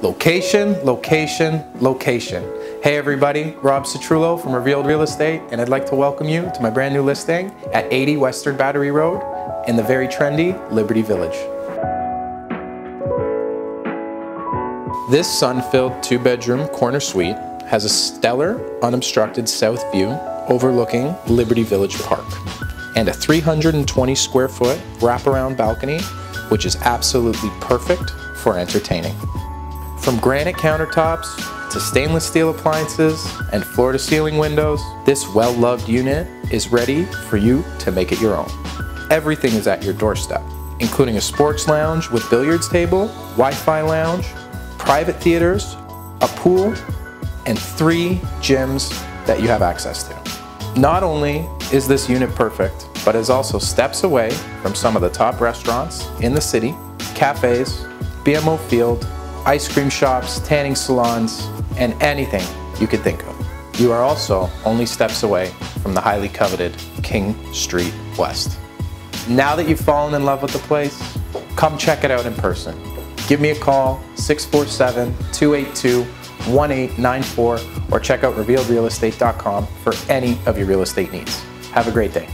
Location, location, location. Hey everybody, Rob Citrullo from Revealed Real Estate, and I'd like to welcome you to my brand new listing at 80 Western Battery Road in the very trendy Liberty Village. This sun-filled two-bedroom corner suite has a stellar, unobstructed south view overlooking Liberty Village Park and a 320 square foot wraparound balcony, which is absolutely perfect for entertaining. From granite countertops to stainless steel appliances and floor to ceiling windows, this well-loved unit is ready for you to make it your own. Everything is at your doorstep, including a sports lounge with billiards table, Wi-Fi lounge, private theaters, a pool, and three gyms that you have access to. Not only is this unit perfect, but is also steps away from some of the top restaurants in the city, cafes, BMO Field, ice cream shops, tanning salons, and anything you could think of. You are also only steps away from the highly coveted King Street West. Now that you've fallen in love with the place, come check it out in person. Give me a call, 647-282-1894, or check out revealedrealestate.com for any of your real estate needs. Have a great day.